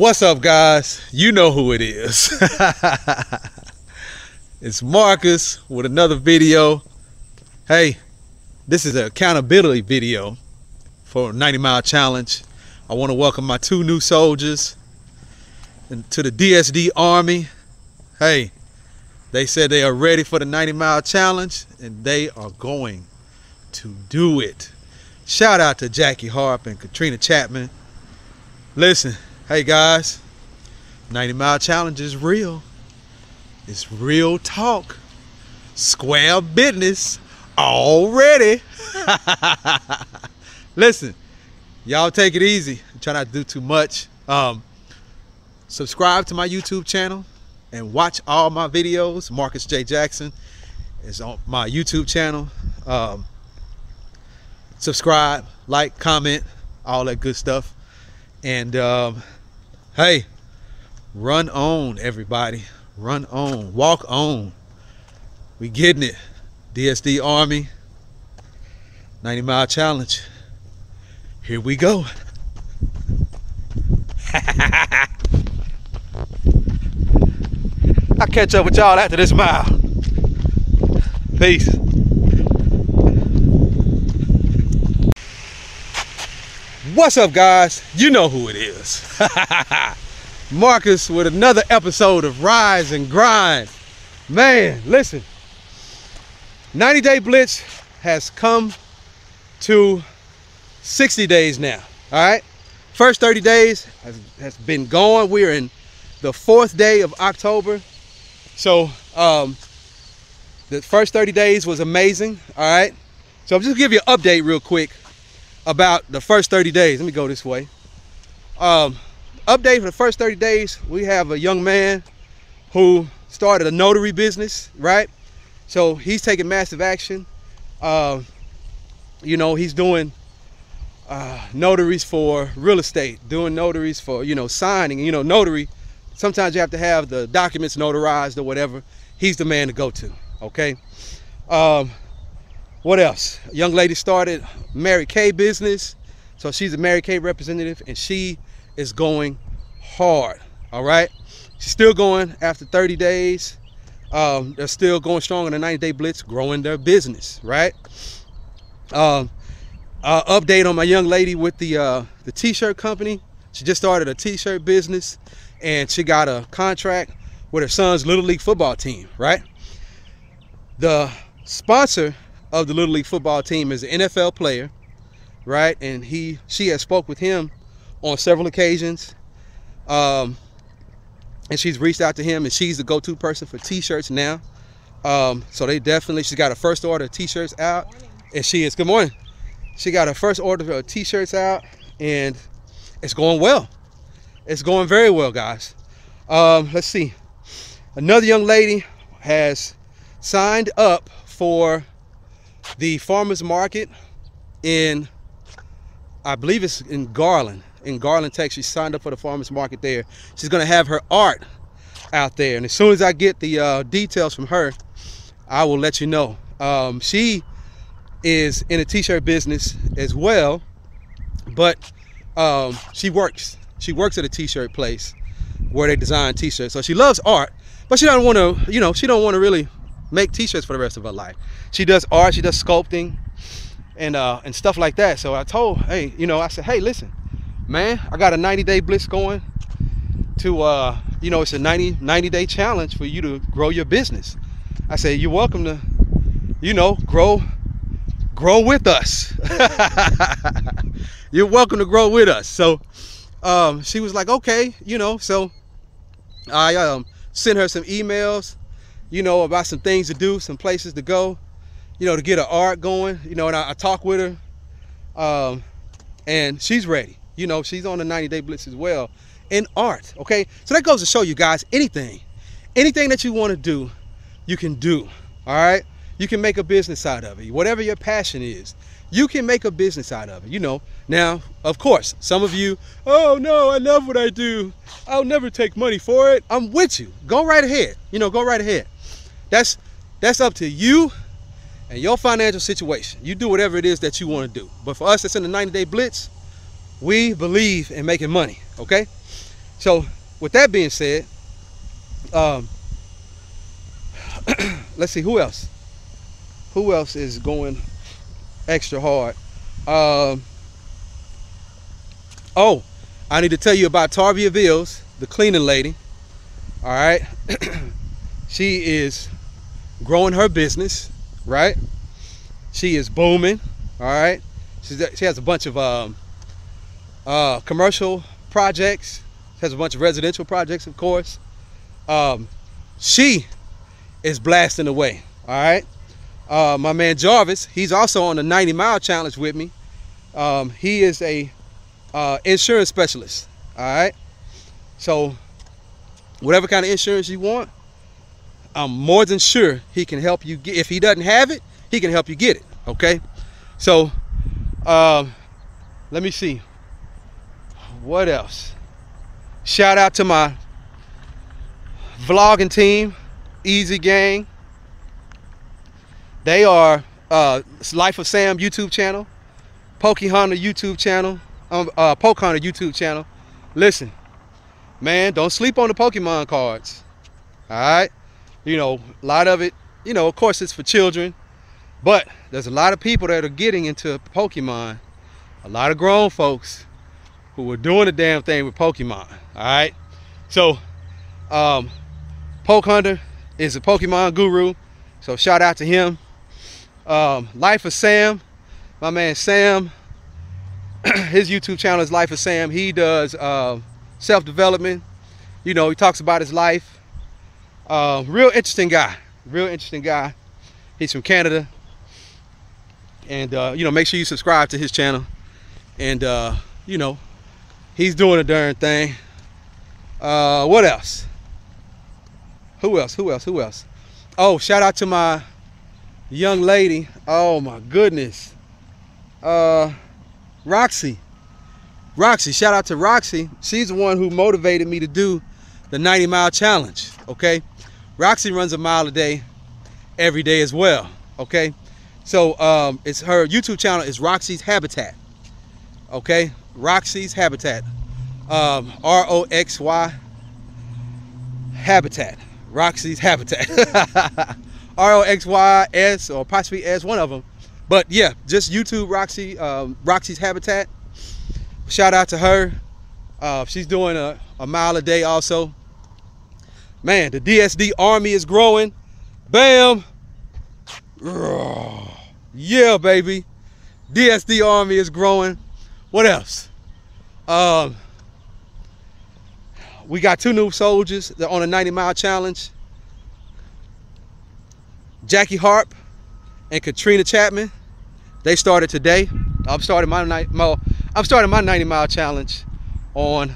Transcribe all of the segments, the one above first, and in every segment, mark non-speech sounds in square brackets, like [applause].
What's up, guys? You know who it is. [laughs] it's Marcus with another video. Hey, this is an accountability video for 90 Mile Challenge. I want to welcome my two new soldiers to the DSD Army. Hey, they said they are ready for the 90 Mile Challenge and they are going to do it. Shout out to Jackie Harp and Katrina Chapman. Listen, hey guys, 90 Mile Challenge is real. It's real talk. Square business already. [laughs] Listen, y'all take it easy. Try not to do too much. Um, subscribe to my YouTube channel and watch all my videos. Marcus J. Jackson is on my YouTube channel. Um, subscribe, like, comment, all that good stuff. And um, hey, run on, everybody. Run on, walk on. We getting it. DSD Army, 90 mile challenge. Here we go. [laughs] I'll catch up with y'all after this mile. Peace. What's up, guys? You know who it is. [laughs] Marcus with another episode of Rise and Grind. Man, listen. 90 Day Blitz has come to 60 days now. All right. First 30 days has, has been going. We're in the fourth day of October. So um, the first 30 days was amazing. All right. So I'm just gonna give you an update real quick about the first 30 days. Let me go this way. Um, update for the first 30 days, we have a young man who started a notary business, right? So he's taking massive action. Uh, you know, he's doing uh, notaries for real estate, doing notaries for, you know, signing, you know, notary Sometimes you have to have the documents notarized or whatever. He's the man to go to, okay? Um, what else? Young lady started Mary Kay business. So she's a Mary Kay representative and she is going hard, all right? She's still going after 30 days. Um, they're still going strong in the 90 day blitz, growing their business, right? Um, uh, update on my young lady with the uh, the t-shirt company. She just started a t-shirt business and she got a contract with her son's little league football team, right? The sponsor of the little league football team is an NFL player, right? And he she has spoke with him on several occasions. Um, and she's reached out to him and she's the go-to person for t-shirts now. Um, so they definitely she's got her first order of t-shirts out and she is good morning. She got her first order of t-shirts out and it's going well. It's going very well, guys. Um, let's see. Another young lady has signed up for the farmers market in, I believe it's in Garland, in Garland, Texas. She signed up for the farmers market there. She's gonna have her art out there. And as soon as I get the uh, details from her, I will let you know. Um, she is in a t-shirt business as well, but um, she works she works at a t-shirt place where they design t-shirts. So she loves art, but she don't want to, you know, she don't want to really make t-shirts for the rest of her life. She does art, she does sculpting and uh and stuff like that. So I told, hey, you know, I said, hey, listen, man, I got a 90 day blitz going to uh, you know, it's a 90 90 day challenge for you to grow your business. I said, you're welcome to, you know, grow grow with us. [laughs] you're welcome to grow with us. So um, she was like, okay, you know, so I um, sent her some emails, you know, about some things to do, some places to go, you know, to get her art going, you know, and I, I talked with her, um, and she's ready. You know, she's on the 90 day blitz as well in art, okay? So that goes to show you guys anything, anything that you want to do, you can do, all right? You can make a business out of it, whatever your passion is you can make a business out of it, you know. Now, of course, some of you, oh no, I love what I do. I'll never take money for it. I'm with you. Go right ahead. You know, go right ahead. That's that's up to you and your financial situation. You do whatever it is that you want to do. But for us that's in the 90 day blitz, we believe in making money, okay? So with that being said, um, [clears throat] let's see who else. Who else is going extra hard? Um, oh, I need to tell you about Tarvia Bills, the cleaning lady. All right, [clears throat] she is growing her business, right? She is booming. All right, She's, she has a bunch of um, uh, commercial projects. Has a bunch of residential projects, of course. Um, she is blasting away. All right. Uh, my man Jarvis, he's also on the 90 mile challenge with me. Um, he is a uh, insurance specialist. All right. So whatever kind of insurance you want, I'm more than sure he can help you get. If he doesn't have it, he can help you get it. Okay. So um, let me see. What else? Shout out to my vlogging team, Easy Gang. They are uh, Life of Sam YouTube channel, Pokey Hunter YouTube channel, um, uh, Poke Hunter YouTube channel. Listen, man, don't sleep on the Pokemon cards. All right, you know a lot of it. You know, of course, it's for children, but there's a lot of people that are getting into Pokemon. A lot of grown folks who are doing the damn thing with Pokemon. All right, so um, Poke Hunter is a Pokemon guru, so shout out to him. Um, Life of Sam, my man Sam, [clears throat] his YouTube channel is Life of Sam. He does uh, self-development. You know, he talks about his life. Uh, real interesting guy. Real interesting guy. He's from Canada. And, uh, you know, make sure you subscribe to his channel. And, uh, you know, he's doing a darn thing. Uh, what else? Who else? Who else? Who else? Oh, shout out to my young lady. Oh my goodness. Uh, Roxy. Roxy, shout out to Roxy. She's the one who motivated me to do the 90 mile challenge. Okay. Roxy runs a mile a day every day as well. Okay. So um, it's her YouTube channel is Roxy's Habitat. Okay. Roxy's Habitat. Um, R-O-X-Y Habitat. Roxy's Habitat. [laughs] R-O-X-Y-S or possibly S, one of them. But yeah, just YouTube Roxy, um, Roxy's Habitat. Shout out to her. Uh, she's doing a, a mile a day also. Man, the DSD army is growing. Bam. Yeah, baby. DSD army is growing. What else? Um, we got two new soldiers. They're on a 90 mile challenge. Jackie Harp and Katrina Chapman. They started today. I'm starting my night. I'm starting my 90 mile challenge on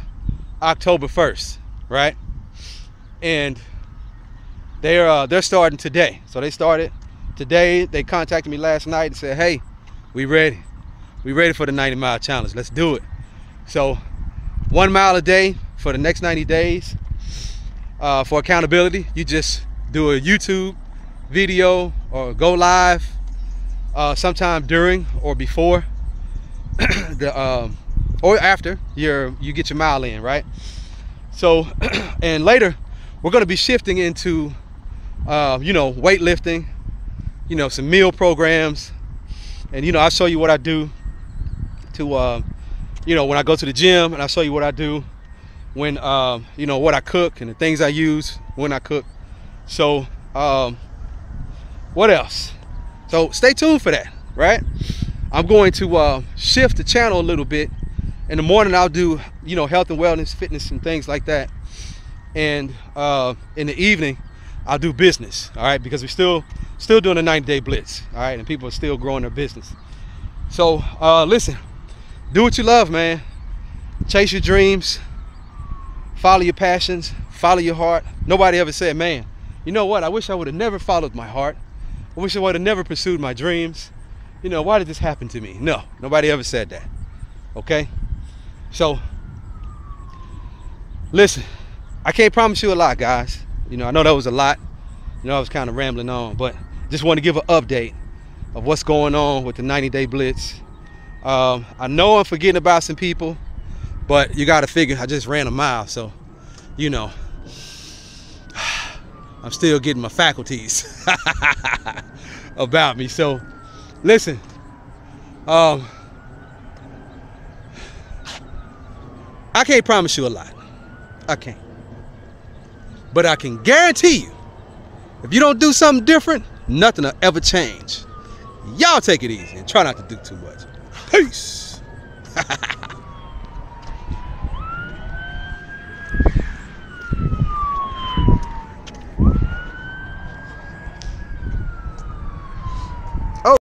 October 1st, right? And they're uh, they're starting today. So they started today. They contacted me last night and said, "Hey, we ready. We ready for the 90 mile challenge. Let's do it." So one mile a day, for the next 90 days uh, for accountability. You just do a YouTube video or go live uh, sometime during or before [clears throat] the um, or after your you get your mile in, right? So, [clears throat] and later we're going to be shifting into uh, you know weightlifting, you know some meal programs, and you know I'll show you what I do to uh, you know when I go to the gym, and I'll show you what I do when um, you know what I cook and the things I use when I cook. So um, what else? So stay tuned for that, right? I'm going to uh, shift the channel a little bit. In the morning, I'll do you know health and wellness, fitness, and things like that. And uh, in the evening, I'll do business. All right, because we're still still doing a 90 day blitz. All right, and people are still growing their business. So uh, listen, do what you love, man. Chase your dreams follow your passions, follow your heart. Nobody ever said, man, you know what? I wish I would have never followed my heart. I wish I would have never pursued my dreams. You know, why did this happen to me? No, nobody ever said that. Okay? So, listen, I can't promise you a lot, guys. You know, I know that was a lot. You know, I was kind of rambling on, but just want to give an update of what's going on with the 90 day blitz. Um, I know I'm forgetting about some people, But you gotta figure, I just ran a mile, so you know, [sighs] I'm still getting my faculties [laughs] about me. So listen, um, I can't promise you a lot. I can't. But I can guarantee you, if you don't do something different, nothing will ever change. Y'all take it easy and try not to do too much. Peace. [laughs]